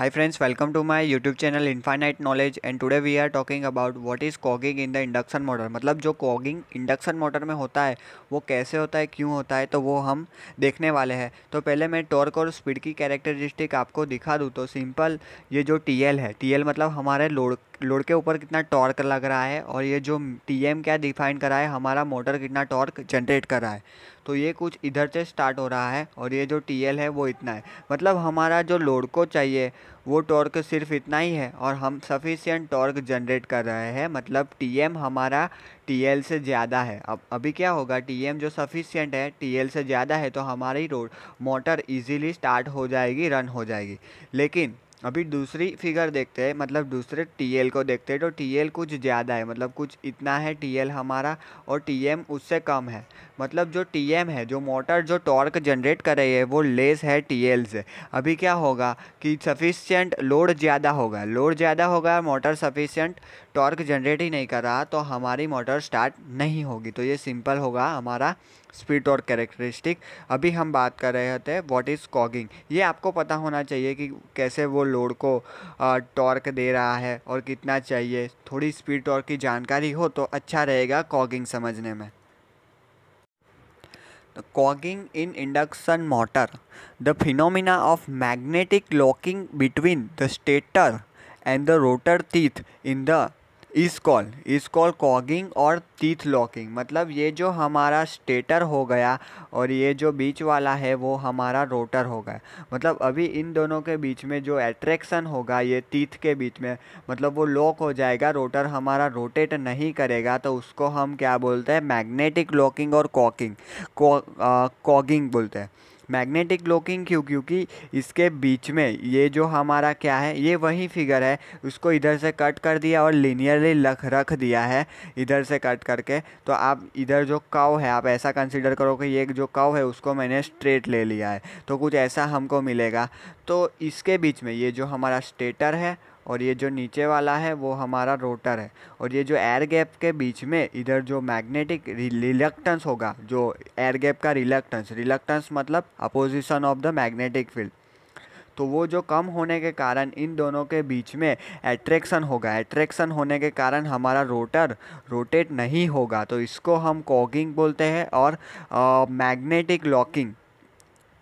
Hi friends, welcome to my YouTube channel Infinite Knowledge and today we are talking about what is cogging in the induction motor मतलब जो cogging induction motor में होता है वो कैसे होता है क्यों होता है तो वो हम देखने वाले हैं तो पहले मैं टॉर्क और स्पीड की कैरेक्टरिस्टिक आपको दिखा दूँ तो सिंपल ये जो टी है टी मतलब हमारे लोड लोड के ऊपर कितना टॉर्क लग रहा है और ये जो टी एम क्या डिफाइन करा है, हमारा मोटर कितना टॉर्क जनरेट कर रहा है। तो ये कुछ इधर से स्टार्ट हो रहा है और ये जो टी एल है वो इतना है। मतलब हमारा जो लोड को चाहिए, वो टॉर्क सिर्फ़ इतना ही है और हम सफिशियंट टॉर्क जनरेट कर रहे हैं। मतलब टी एम हमारा टी एल से ज़्यादा है। अब, अभी क्या होगा टी एम जो सफिशियंट है टी एल से ज़्यादा है तो हमारी रोड मोटर इजीली स्टार्ट हो जाएगी रन हो जाएगी। लेकिन अभी दूसरी फिगर देखते हैं मतलब दूसरे TL को देखते हैं तो TL कुछ ज़्यादा है मतलब कुछ इतना है TL हमारा और टीएम उससे कम है। मतलब जो टीएम है, जो मोटर जो टॉर्क जनरेट कर रही है, वो लेस है टीएल से। अभी क्या होगा कि सफिशियंट लोड ज़्यादा होगा। लोड ज़्यादा होगा मोटर सफिशियंट टॉर्क जनरेट ही नहीं कर रहा तो हमारी मोटर स्टार्ट नहीं होगी। तो ये सिंपल होगा हमारा स्पीड और कैरेक्टरिस्टिक अभी हम बात कर रहे थे व्हाट इज़ कॉगिंग ये आपको पता होना चाहिए कि कैसे वो लोड को टॉर्क दे रहा है और कितना चाहिए। थोड़ी स्पीड टॉर्क की जानकारी हो तो अच्छा रहेगा कॉगिंग समझने में। cogging in induction motor, the phenomena of magnetic locking between the stator and the rotor teeth in the इस कॉल इस कॉल कॉगिंग और तीथ लॉकिंग। मतलब ये जो हमारा स्टेटर हो गया और ये जो बीच वाला है, वो हमारा रोटर हो गया। मतलब अभी इन दोनों के बीच में जो एट्रैक्शन होगा, ये तीथ के बीच में मतलब वो लॉक हो जाएगा, रोटर हमारा रोटेट नहीं करेगा तो उसको हम क्या बोलते हैं, मैग्नेटिक लॉकिंग और कॉकिंग कॉगिंग बोलते हैं। मैग्नेटिक लॉकिंग क्यों? क्योंकि इसके बीच में ये जो हमारा क्या है, ये वही फिगर है, उसको इधर से कट कर दिया और लीनियरली लख रख दिया है, इधर से कट करके। तो आप इधर जो काव है, आप ऐसा कंसिडर करो कि ये जो काव है, उसको मैंने स्ट्रेट ले लिया है। तो कुछ ऐसा हमको मिलेगा। तो इसके बीच में ये जो हमारा स्टेटर है और ये जो नीचे वाला है, वो हमारा रोटर है। और ये जो एयर गैप के बीच में इधर जो मैग्नेटिक रिलक्टेंस होगा, जो एयर गैप का रिलक्टेंस रिलक्टेंस मतलब opposition of the magnetic field तो वो जो कम होने के कारण इन दोनों के बीच में एट्रैक्शन होगा। एट्रैक्शन होने के कारण हमारा रोटर रोटेट नहीं होगा। तो इसको हम कॉगिंग बोलते हैं और मैग्नेटिक लॉकिंग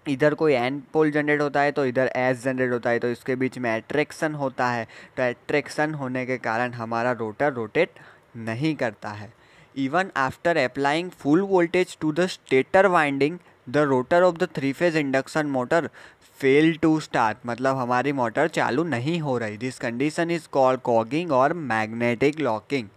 इधर कोई एन पोल जनरेट होता है तो इधर एस जनरेट होता है तो इसके बीच में एट्रैक्शन होता है। तो एट्रैक्शन होने के कारण हमारा रोटर रोटेट नहीं करता है। Even after applying full voltage to the stator winding the rotor of the three phase induction motor fail to start मतलब हमारी मोटर चालू नहीं हो रही। This condition is called cogging और मैग्नेटिक लॉकिंग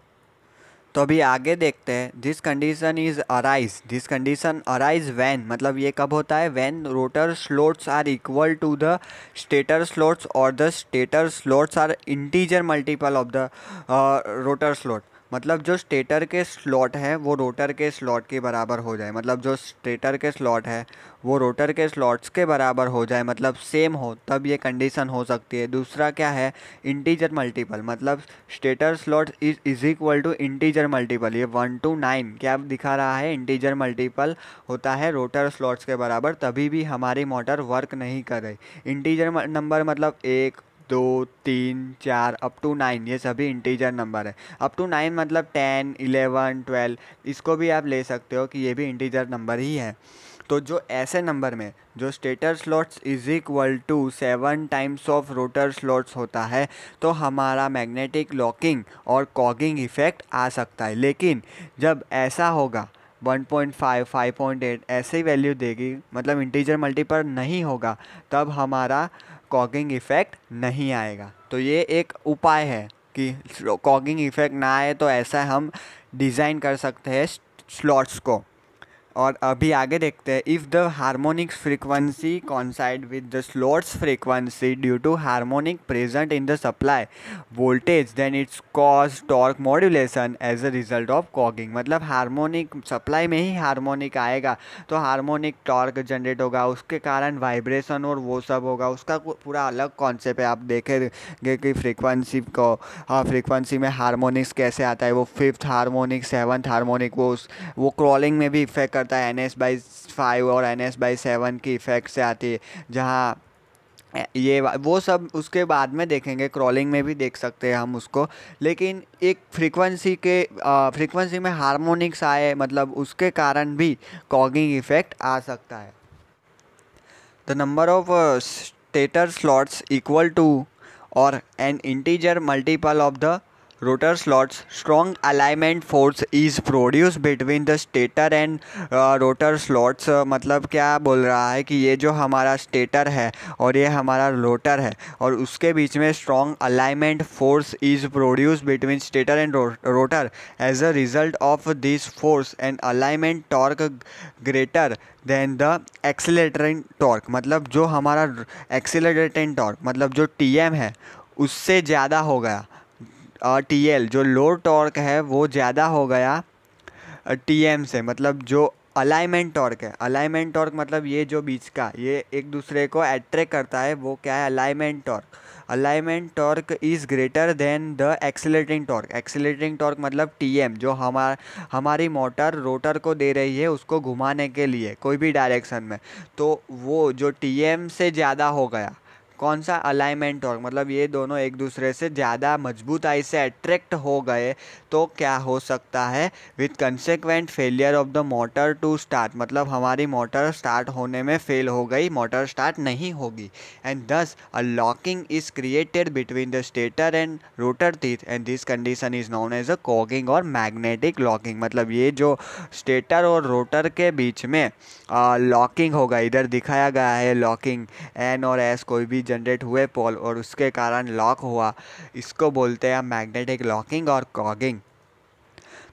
तो अभी आगे देखते हैं। This condition is arise this condition arise when मतलब ये कब होता है? When rotor slots are equal to the stator slots और the stator slots are integer multiple of the rotor slot मतलब जो स्टेटर के स्लॉट हैं, वो रोटर के स्लॉट के बराबर हो जाए। मतलब जो स्टेटर के स्लॉट है, वो रोटर के स्लॉट्स के बराबर हो जाए। मतलब सेम हो, तब ये कंडीशन हो सकती है। दूसरा क्या है? इंटीजर मल्टीपल मतलब stator slot is is equal to integer multiple ये वन टू नाइन क्या दिखा रहा है? इंटीजर मल्टीपल होता है रोटर स्लॉट्स के बराबर। तभी भी हमारी मोटर वर्क नहीं कर। रही इंटीजर नंबर मतलब एक दो तीन चार अप टू नाइन ये सभी इंटीजर नंबर है। अप टू नाइन मतलब टेन इलेवन ट्वेल्व इसको भी आप ले सकते हो कि ये भी इंटीजर नंबर ही है। तो जो ऐसे नंबर में जो stator slots is equal to seven times of rotor slots होता है तो हमारा मैग्नेटिक लॉकिंग और कॉगिंग इफ़ेक्ट आ सकता है। लेकिन जब ऐसा होगा 1.5, 5.8 ऐसे ही वैल्यू देगी मतलब इंटीजर मल्टीपल नहीं होगा तब हमारा कॉगिंग इफ़ेक्ट नहीं आएगा। तो ये एक उपाय है कि कॉगिंग इफ़ेक्ट ना आए तो ऐसा हम डिज़ाइन कर सकते हैं स्लॉट्स को। और अभी आगे देखते हैं if the harmonics frequency coincide with the slots frequency due to harmonic present in the supply voltage then it's cause torque modulation as a result of cogging मतलब हार्मोनिक सप्लाई में ही हार्मोनिक आएगा तो हार्मोनिक टॉर्क जनरेट होगा, उसके कारण vibration और वो सब होगा, उसका पूरा अलग कॉन्सेप्ट है। आप देखेंगे कि फ्रीक्वेंसी को हाँ फ्रीक्वेंसी में हारमोनिक्स कैसे आता है, वो फिफ्थ हारमोनिक सेवन्थ हारमोनिक वो उस वो क्रॉलिंग में भी इफ़ेक्ट करता है एन एस बाई फाइव और एन एस बाई सेवन की इफ़ेक्ट से आती है, जहाँ ये वो सब उसके बाद में देखेंगे क्रॉलिंग में भी देख सकते हैं हम उसको, लेकिन एक फ्रीक्वेंसी के फ्रीक्वेंसी में हारमोनिक्स आए मतलब उसके कारण भी कॉगिंग इफ़ेक्ट आ सकता है। The number of stator slots equal to और an integer multiple of the rotor slots strong alignment produced between the stator and uh, rotor slots. Uh, मतलब क्या बोल रहा है कि ये जो हमारा स्टेटर है और ये हमारा रोटर है और उसके बीच में strong alignment force is produce between stator and rotor as a result of this force and alignment torque greater than the exciting torque मतलब जो हमारा एक्सीटरिंग टॉर्क मतलब जो टीएम है उससे ज़्यादा हो गया। टी एल जो लो टॉर्क है, वो ज़्यादा हो गया टी एम से मतलब जो अलाइनमेंट टॉर्क है। अलाइनमेंट टॉर्क मतलब ये जो बीच का, ये एक दूसरे को अट्रैक्ट करता है, वो क्या है? Alignment torque alignment torque is greater than the exciting torque exciting torque मतलब टी एम जो हमार हमारी मोटर रोटर को दे रही है उसको घुमाने के लिए, कोई भी डायरेक्शन में। तो वो जो टी एम से ज़्यादा हो गया कौन सा अलाइनमेंट टॉर्क मतलब ये दोनों एक दूसरे से ज़्यादा मजबूताई से अट्रैक्ट हो गए तो क्या हो सकता है? With consequent failure of the motor to start मतलब हमारी मोटर स्टार्ट होने में फेल हो गई मोटर स्टार्ट नहीं होगी। And thus a locking is created between the stator and rotor teeth and this condition is known as a cogging और magnetic locking मतलब ये जो स्टेटर और रोटर के बीच में लॉकिंग होगा, इधर दिखाया गया है लॉकिंग एन और एस कोई भी जनरेट हुए पोल और उसके कारण लॉक हुआ। इसको बोलते हैं मैग्नेटिक लॉकिंग और कॉगिंग।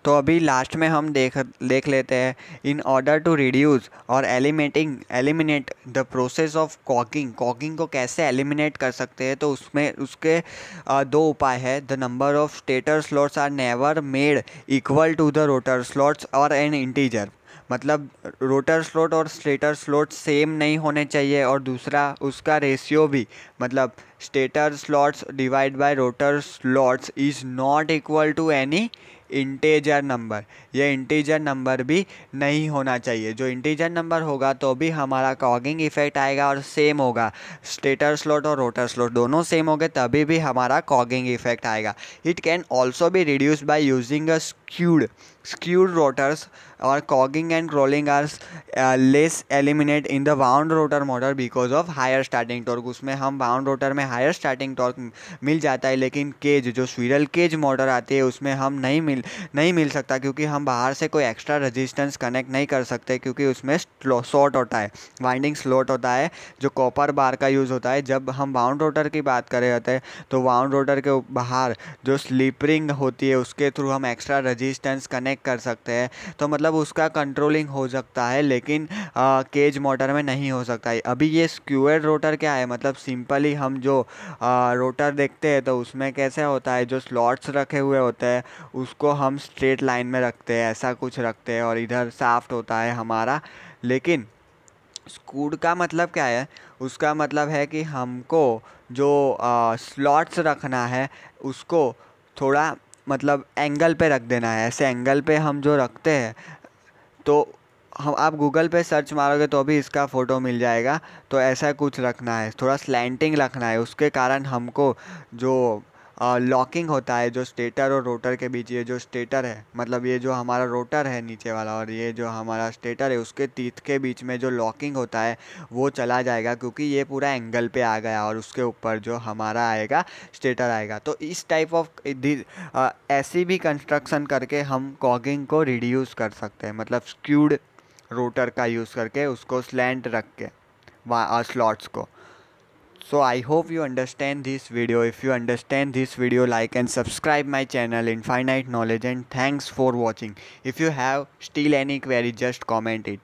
तो अभी लास्ट में हम देख देख लेते हैं। इन ऑर्डर टू रिड्यूस और eliminating eliminate the process of cogging cogging को कैसे एलिमिनेट कर सकते हैं? तो उसमें, उसके दो उपाय है। The number of stator slots are never made equal to the rotor slots और एन इंटीजर मतलब रोटर स्लोट और स्टेटर स्लोट सेम नहीं होने चाहिए और दूसरा उसका रेशियो भी मतलब stator slots divide by rotor slots is not equal to any integer number ये इंटीजर नंबर भी नहीं होना चाहिए। जो इंटीजर नंबर होगा तो भी हमारा कॉगिंग इफ़ेक्ट आएगा और सेम होगा। स्टेटर स्लॉट और रोटर स्लॉट दोनों सेम होंगे, तभी भी हमारा कॉगिंग इफ़ेक्ट आएगा। इट कैन ऑल्सो भी reduce by using a skewed skewed rotors or cogging and rolling are uh, less eliminate in the wound rotor motor because of higher starting torque. उसमें हम wound rotor में higher starting torque मिल जाता है लेकिन cage जो squirrel cage motor आती है उसमें हम नहीं मिल नहीं मिल सकता क्योंकि हम बाहर से कोई एक्स्ट्रा रेजिस्टेंस कनेक्ट नहीं कर सकते क्योंकि उसमें शॉर्ट होता है। वाइंडिंग स्लोट होता है जो कॉपर बार का यूज़ होता है। जब हम वाउंड रोटर की बात कर रहे होते हैं तो वाउंड रोटर के बाहर जो स्लीपरिंग होती है उसके थ्रू हम एक्स्ट्रा रजिस्टेंस कनेक्ट कर सकते हैं। तो मतलब उसका कंट्रोलिंग हो सकता है लेकिन आ, केज मोटर में नहीं हो सकता है। अभी ये स्क्यूअर रोटर क्या है? मतलब सिंपली हम जो आ, रोटर देखते हैं तो उसमें कैसे होता है? जो स्लॉट्स रखे हुए होते हैं उसको हम स्ट्रेट लाइन में रखते हैं ऐसा कुछ रखते हैं और इधर साफ्ट होता है हमारा। लेकिन स्कूड का मतलब क्या है? उसका मतलब है कि हमको जो स्लॉट्स रखना है उसको थोड़ा मतलब एंगल पे रख देना है। ऐसे एंगल पे हम जो रखते हैं तो हम, आप गूगल पे सर्च मारोगे तो भी इसका फ़ोटो मिल जाएगा। तो ऐसा कुछ रखना है, थोड़ा स्लैंटिंग रखना है। उसके कारण हमको जो लॉकिंग होता है जो स्टेटर और रोटर के बीच ये जो स्टेटर है मतलब ये जो हमारा रोटर है नीचे वाला और ये जो हमारा स्टेटर है, उसके तीत के बीच में जो लॉकिंग होता है, वो चला जाएगा क्योंकि ये पूरा एंगल पे आ गया और उसके ऊपर जो हमारा आएगा, स्टेटर आएगा। तो इस टाइप ऑफ़ ऐसी भी कंस्ट्रक्शन करके हम कॉगिंग को रिड्यूस कर सकते हैं मतलब स्क्यूड रोटर का यूज़ करके उसको स्लैंट रख के स्लॉट्स को। So i hope you understand this video. If you understand this video like and subscribe my channel infinite knowledge and thanks for watching. If you have still any query just comment it